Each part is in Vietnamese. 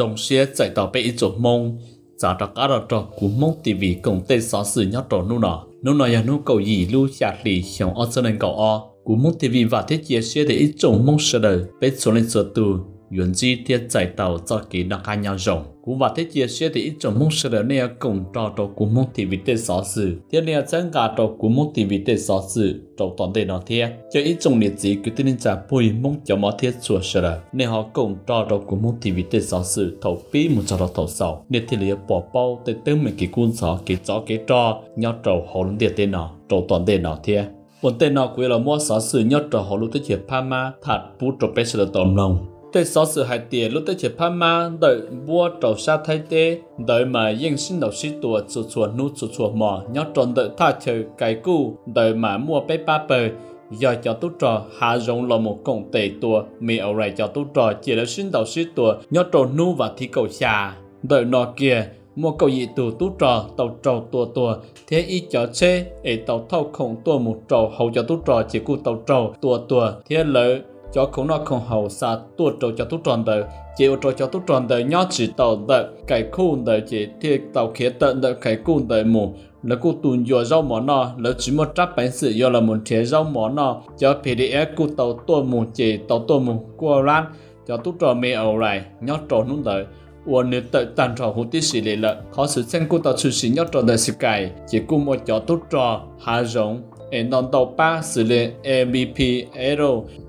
rong xe chạy tàu bị chỗ mông. Giả đó cả đó trò cú mông TV công tên xóa sự nhớ trò nu nọ. Nu nọ ya nu cầu gì lu chặt lì xong ở trên cầu o. Cú mông TV và thiết chia sẻ để ít chỗ mông sơ đời. Bị số lên sơ tù 原之贴在到做给那个鸟种，古话贴解释的一种梦式的那样共找到古梦 TV 的少事，贴那增加到古梦 TV 的少事，找到的那贴，就一种日子决定在背梦就冇贴做事了，你好共找到古梦 TV 的少事，头比冇找到头少，你贴了宝宝的等门给观察给找给找，要找好人的电脑，找到的那贴。วันเต้นนอกเวลามั่วสอสื่อยอดจอหอรู้ตัวเจ็บผ้ามาถัดปูจบไปเสด็จตอมลง tê sáu sự hại tiền lúc tê chỉ pha ma, đợi mua trầu sa thay tê đợi mà yên sinh đầu sĩ tua chủ chuột nu chủ chuột mò nhớ tròn đợi tha chờ cái cu. Đợi mà mua bé ba bờ, do cho tú trò, hạ rộng là một công tệ tua mi ở lại cho tú trò, chỉ là sinh đầu sĩ tua nhớ tròn nu và thi cầu xa đợi nọ kia, mua cầu gì từ tú trò, tàu trầu tua tua thế y cho chê ấy tàu thâu không tua một trầu, hầu cho tú trò chỉ cu tàu trầu tua tua thế lợi cho không nó không hầu xa tuột trò cho tốt tròn đời chỉ ô trò cho tốt tròn đời nhó chỉ tàu đời cái khu đời chỉ thiệt tàu khía tận đời cái khu đời mù. Là cô tùn dùa rau mỏ nọ là chỉ một tráp bánh sự do là một thế rau mỏ nọ cho phía pdf cô tàu tua mù chỉ tàu tua mù của lan cho tốt tròn mẹ ẩu lại nhó tròn nung đời. Ủa nếu tự tàn trò hút tí xì lệ lợ, khó sự xem cô tàu sự xì nhó tròn đời xịp cài chỉ cô một chó tốt trò hạ rộng e non tàu ba xử lý MBPL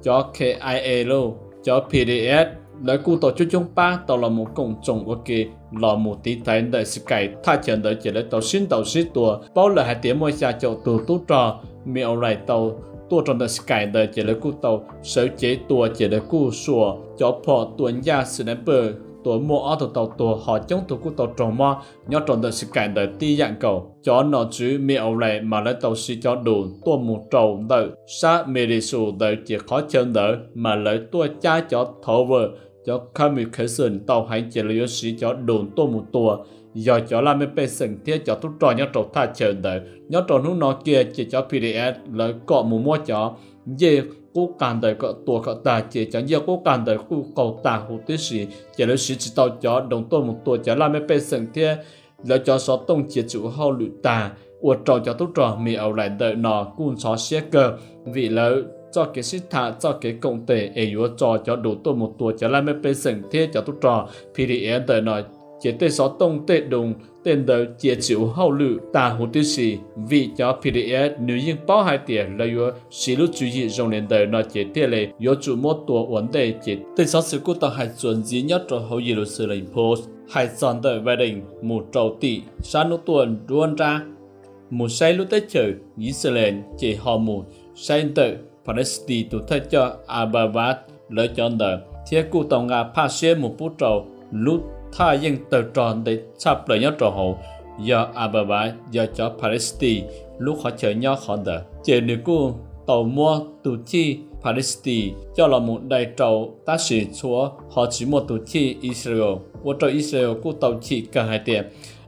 cho KIL cho PDS lấy cụ tổ chức chúng ba tàu là một cộng trọng của kỳ là một tí thái đời sự cải thay chân đời chỉ lấy tàu xin tàu sĩ tùa, bao là hai tiếng môi xa cho tù tú trò, miệng lại tàu tua trong đời sự cải đời chỉ lấy cụ tàu sở chế tùa chỉ lấy cụ sủa cho phò tuần gia sự ném bờ tổ mua ở tổ tàu tổ họ chống tổ của tàu trồng mò nhớ trồng được sự cảnh đời, ti dạng cầu. Cho nó chú mi ẩu lại mà lấy tàu sĩ cho đủ. Tổ một trầu đời. Sa mê đi sù đời, chỉ khó chân đời mà lấy tua cha cho thầu vợ. Cho communication tàu hành chỉ lấy sự cho đủ. Tổ một tua giờ cho làm mấy bề sinh thiết cho tốt trò, nhớ trầu tha chân đời nhớ trầu lúc nó kia, chỉ cho PDF lấy cọ một mua cho dê cố gắng để có tổ có ta chỉ chẳng giờ cố gắng để cố cầu ta hồ tí sĩ, chỉ là sĩ chỉ tao cho đồng tôi một tổ chỉ làm mấy bề sừng thế là cho số tông chỉ chủ hậu lụt ta uất trò cho tốt trò mi ở lại đợi nọ cũng xó xe cơ. Vì lợi cho cái sĩ thả cho cái công tệ ấy yếu cho cho đủ tôi một tổ chỉ làm mấy bề sừng thế cho tốt trò. PDN đợi nọ chỉ tê số tông tệ đồng tên đời chế chịu hậu lự ta hồ tư sĩ. Vì cho PDS nữ như bao hai tiền là yếu xí lúc chú ý trong nền đời, nó chế tiền lệ yếu chủ một tổ vấn đề chế tên số sự cố tàu hai chuẩn duy nhất cho hậu ý lúc sự lệnh post. Hải chọn đời về đình một trâu tỷ sáng lúc tuần ruân ra. Một say lúc tết trời Israel chế họ xe say tự Palestine tụ thay cho Ababat lỡ chọn đời thiết cụ tàu ngà pa một phút trầu lúc tha dân tờ tròn để chắp lời nhau trò hậu. Do Ababa do cho Palestine lúc họ chờ nhau họ đỡ. Chờ nếu cô tàu mua tù chi Palestine cho là một đại trầu ta sĩ chúa. Họ chỉ một tù chi Israel, của trò Israel của tàu chỉ cả hai tiền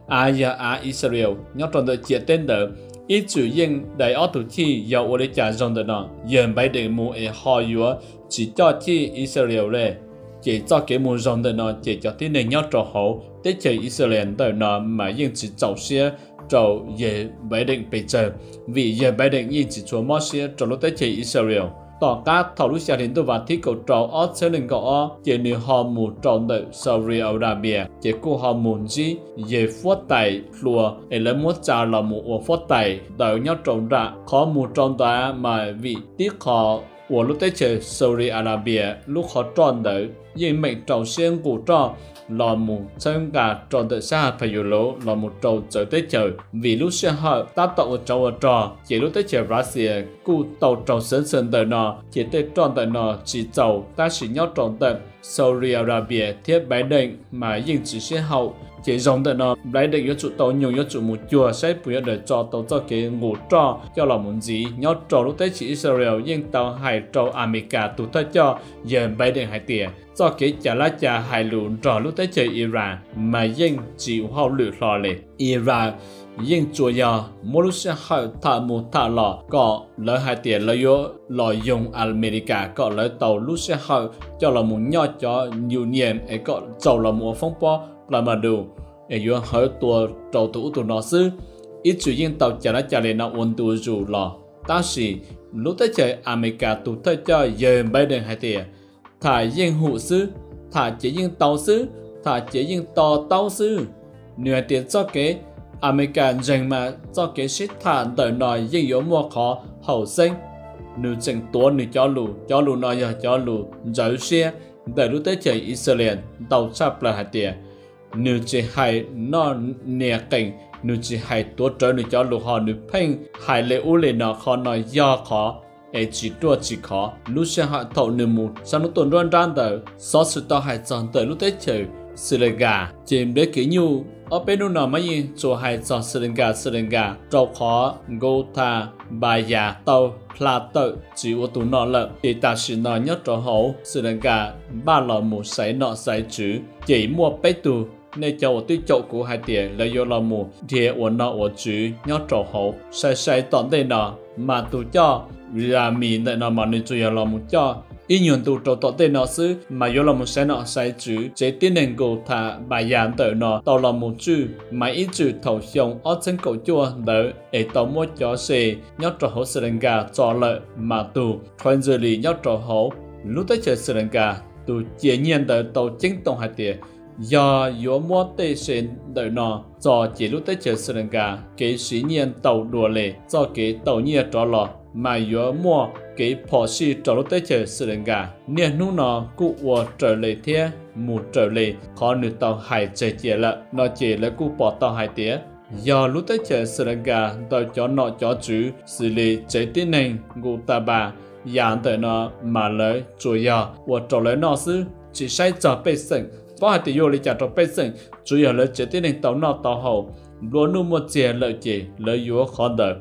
à giờ à Israel nhau tròn đợi chia tên đỡ. Ít chủ yên đại ở tù chi do ở đây trả dòng đỡ nọ. Giờ bây để mua ở e họ yếu chỉ cho chi Israel này chỉ cho cái mùa rộng đời nó chỉ cho thế này nhau trò hậu để chỉ Israel đời nó mà yên chỉ chậu xe trầu về bài định bị chờ vì về bài định yên chỉ chúa mò xe trầu lúc tới chỉ Israel. Tỏ cá thảo lúc xa đến tôi và thiết cầu trầu ở xe lên cầu ở chỉ nếu họ mù trầu đời Saudi Arabia, chỉ cô họ mù gì về phốt tài lùa, để lấy mốt trả là mù ở phốt tài. Đời nhau trầu ra, khó mù trầu ta mà vì tiếc họ 我 lúc tới chơi Saudi Arabia lúc họ tròn đỡ nhưng mệnh trầu xuyên của trò là một chân cả tròn tự xa phải dù lỗ là một trò trở tới chờ vì lúc xe họ ta tạo một trầu ở trò, chỉ lúc tới chơi Russia cụ tàu trò sớm sớm tới nó, chỉ tới tròn tới nó, chỉ tàu, ta chỉ nhau tròn đỡ Saudi Arabia, thiết bái định mà nhưng chỉ xe hậu. Chỉ giống tại nó lấy được yếu chủ tàu nhiều yếu chủ một chùa, sẽ bù để cho tàu cho cái ngủ trò. Cho là muốn gì nhớ trò lúc tới chỉ Israel, nhưng tàu hải trò America tụt thất cho, giờ bay đến hải tiền cho kể trả lá trả hài lũ trò lúc tới chơi Iran, mà nhưng chịu hậu lửa lò lệ. Iran yên chùa ya mỗi lúc sẽ hỏi thả mù thả lò, có lời hai tiền lời yo lời dùng America, có lời tàu lúc sẽ hỏi cho là muốn nhỏ cho nhiều niệm, ấy có giàu là muốn phong po là mà đủ ấy yo hỏi tùa trâu tụ tù nó sư ít chủ yên tàu trả lá trả lệ nó ôn tù dù lò. Ta sĩ lúc tới chơi America tù tới cho giờ Biden hai tiền thả yên hụ sư, thả chế yên tàu sư, thả chế yên tàu tàu sư. Nửa tiền cho cái America rằng mà cho kế sĩ thả đợi nói yên yếu mua khó, hậu sinh. Nữ chừng tố nữ cho lù cho lù nói giờ cho lù giáo xe đợi lúc tới chơi Israel, tàu chắp là hai tiền nữ chỉ hay nó nè cảnh, nữ chỉ hay tố trở nữ cho lù họ nữ phanh hay lệ u lệ nó khó nói do khó ai chỉ tua chỉ khó. Lúc xem họ thầu nửa mù sau nó tuần đoan đoan tới xó sự to hai tròn tờ lúc tết trời. Sự lời gà, chìm đế kỹ nhu. Ở bên nụ nọ mấy gì? Chỗ hai tròn, sự lời gà, sự lời gà. Trâu khó, gô tha, bà già tàu là tự chỉ ô tù nọ lợ thì ta sự nọ nhất trò hậu sự lời gà, ba lò mù, sấy nọ sấy chữ. Chỉ mua bế tù nên cho ô tôi chậu của hai tiền là do lò mù. Thì ô nọ ô chữ nhất trò hậu sai sai tọn đây nọ, mà tôi cho là mì này nọ mà nên chủ là một cho. Ý nhuận tụ trò tọt tên nó sư mà yếu là một xe nọ sai chữ, chế tiên nền cổ thả bài giảng tờ nó tàu là một chữ mà ý chữ thầu xong ở chân cổ chua đỡ để tàu mua chó xe nhau trò hậu Sri lần gà cho lợi mà tụ khoan dư lì nhau trò hậu lúc tới chờ sơ lần gà tụ chế nhiên đỡ tàu chính tổng hạt tiền do yếu mua tê sen đợi nó cho chế lúc tới chờ sơ gà, kế sĩ nhiên tàu đùa lệ cho kế tàu nhiên trò lọ mà yếu mua kế phò sĩ trò lúc tới chờ sự gà. Nên nu nó, cụ ua trở lại thế mù trở lại khó nữ tàu hải chế chế lợ, nó chế là cụ bỏ tàu hải tía. Do lúc tới chờ sự gà, tàu cho nó cho chú, xử lý chế tiến nền ngụ ta bà dạng tới nó mà lấy chủ yếu ua trở lại nó sư chỉ sai cho bê sừng phó hạt tiêu lý chặt trong bê sinh chủ yếu là chế tiến nền tàu nọ tàu hậu. Luôn nu một chế lợi chế lợi yếu khó đỡ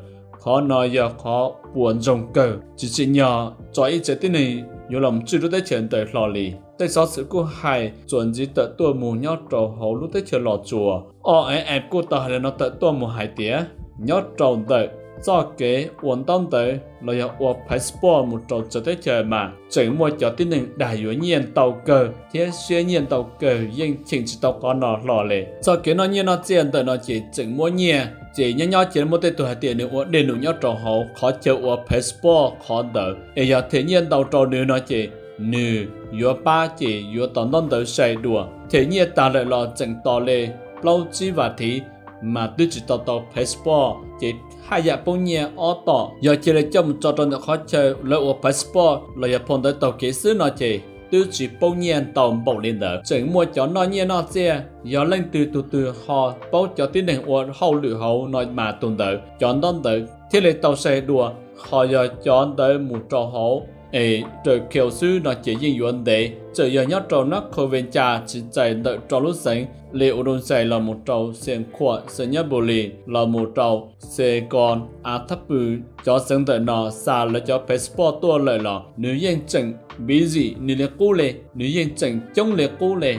khó nói giờ khó buồn rồng cờ. Chỉ chỉ nhỏ cho ý chế tin này nhiều lòng chưa lúc tới chuyện tới lò lì. Tại sao sự cô hài, chuẩn gì tới tua mù nhau trầu hậu lúc tới chuyện lò chùa. Ở em em cô ta là nó tới tua mù hài tía? Nhau trầu tới cho kế ổn tông tới là giờ ở passport một trò cho tới trời mà. Chỉ mua cho tin này đại yếu nhiên tàu cờ, thế xuyên nhiên tàu cờ nhưng chỉnh chỉ tàu con nó lò lệ cho kế nó nhiên nó tiền tới nó chỉ chỉnh mua nhiên chỉ nhớ nhớ chỉ một tên tuổi tiền nữa để nữa nhớ trò hậu, khó chơi ở passport khó đỡ. Ấy giờ thế nhiên tàu trò nữa nó chỉ, nữ yếu ba chỉ yếu tông tông tới say đùa. Thế nhiên ta lại lo chỉnh là 整 to lệ lâu chi và thì mà tôi chỉ tạo tạo passport chỉ hai giờ bốn giờ ở tàu giờ chỉ là cho một trò trò được khó chơi lợi ở passport là giờ phong tới tàu kế sư nó chỉ. Tôi chỉ bao nhiêu tàu bảo lên đó 整 mua cho nó nhẹ, nó xe. Giờ lên từ từ từ họ bảo cho tiến hành ở hậu lửa hậu nói mà tuần tới chọn đón tới thế là tàu xe đùa. Họ giờ chọn tới một trò hậu ê, trời, kiểu sư nó chỉ riêng yuan đề. Trời giờ nhớ trâu nó khâu bên cha, chỉ chạy đợi trâu lúc sáng. Liệu đồn xảy là một trâu xem khoa sẽ nhớ bồ lì, là một trâu, xe con à thấp bự. Cho sáng đợi nó, xa là cho passport tua lợi là nếu yên chừng bí gì nếu là cú lệ nếu yên chừng chống lệ cú lệ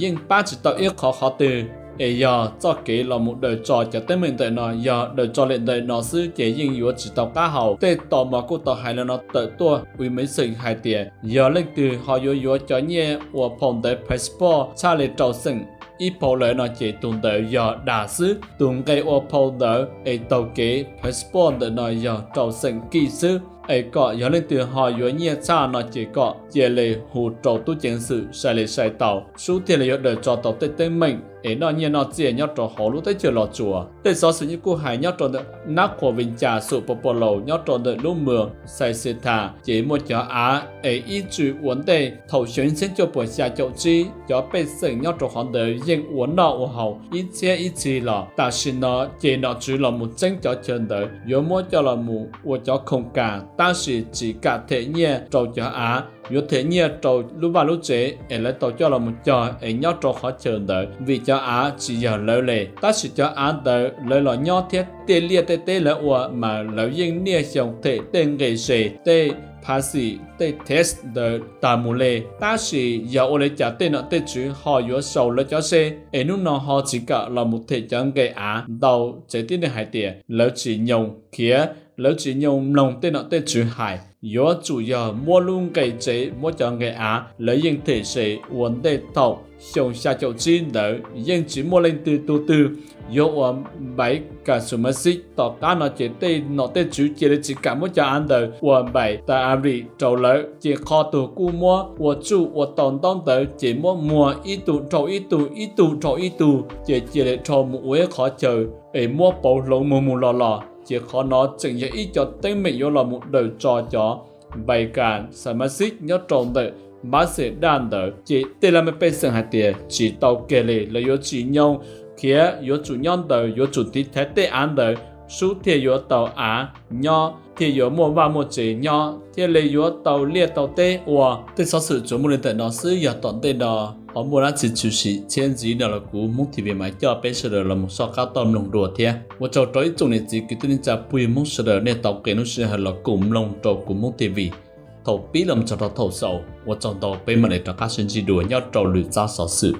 yên ba chỉ tạo yêu khó khó từ ấy giờ cho kế là một đời trò cho tên mình tại nó. Giờ đời trò lên đời nó sư chế dinh yếu chỉ tàu cá hậu tê tàu mà cô tàu hay là nó tự tua vì mấy sự hai tiền giờ dạ, lên từ họ yếu yếu cho nhẹ của phòng tới passport cha lệ trò sinh ít phổ lợi nó chỉ tuần tại giờ dạ, đà sư tuần cây ô phổ đời ấy tàu kế passport đời nó giờ trò sinh kỳ sư ấy có giờ lên từ họ yếu nhẹ cha nó chỉ có chế lệ hù trò tu chiến sự sai lệ sai tàu. Số tiền là yếu đời cho tàu tê tên mình, ấy nó nhiên nó chỉ nhau trò hổ lúc tới chờ lọ chùa. Để so sự như cô hải nhau trò được nát của vinh trà, sự bộ bộ lầu nhớ trò được lúc mưa sai sự thả chỉ một chỗ á, ấy ý chữ vấn đề thầu xuyên xin cho buổi xa chỗ chi. Cho bê sự nhau trò hòn đời yên vấn nọ của hậu ý chế ý chi lọ ta xin nó chỉ nó chỉ là một chân cho chân đời yếu mỗi cho là một của cho không cả 但是只cả thể nhẹ trâu cho á yếu thể nhẹ trâu lúc vào lúc chế em lấy tổ cho là một cho em nhau trâu khó chờ đợi vì cho á chỉ giờ lâu lệ ta chỉ cho á đợi lời lo nhau thiết tiền liệt tê tê lỡ ua mà lâu yên nia xong thể tên nghệ sĩ tê 他是对 test 的大目嘞，但是有我哋就对那对主好有手了就是，诶，侬那好几个老木体讲嘅啊，到这点的系点，老只用佢， lỡ chỉ nhiều lòng tên nọ tên chữ hải yếu chủ yếu mua luôn cái chế mua cho người á lấy yên thể chế uốn đề thầu xuống xa chỗ chi đỡ yên chỉ mua lên từ từ từ yếu uốn bảy cả sự mất xích tỏ cá nó chế tê nó tê chữ chế là chỉ cả mua cho anh đỡ uốn bảy ta ăn rì trầu lỡ chỉ kho tù cu mua uốn chủ uốn tòn tòn đỡ chỉ mua mua ít tù trầu ít tù ít tù trầu ít tù chế chỉ là trầu mua uế khó chờ để mua bầu lỗ mù mù lò lò chỉ khó nó chừng dễ ít cho tên mình yêu là một đời trò chó. Bày cả sản mà xích nhớ trộn tự, mà sẽ đàn đời chỉ tên là mấy bên sân hạt tiền chỉ tàu kề lì là yếu chỉ nhau kia yếu chủ nhân đời yếu chủ tí thế tê án đời số thiệt yếu tàu á nhau thì yếu mua và một chỉ nhau thì lấy yếu tàu liệt tàu tê wow tê sao sự chủ muốn đến nó sư yo tận tên đó họ mua ra chỉ chú sĩ trên dưới đó là cú muốn thì về máy cho bên sờ là một số cao tôm lồng đùa thiệt và cho tới trong này chỉ cái tên cha bùi muốn sờ nên tàu cái nó sẽ là cùng lồng trâu của muốn thì vì thầu bí lồng cho nó thầu sầu và trong đó bên mà để cho các sinh chỉ đùa nhau trâu lử ra sở sự.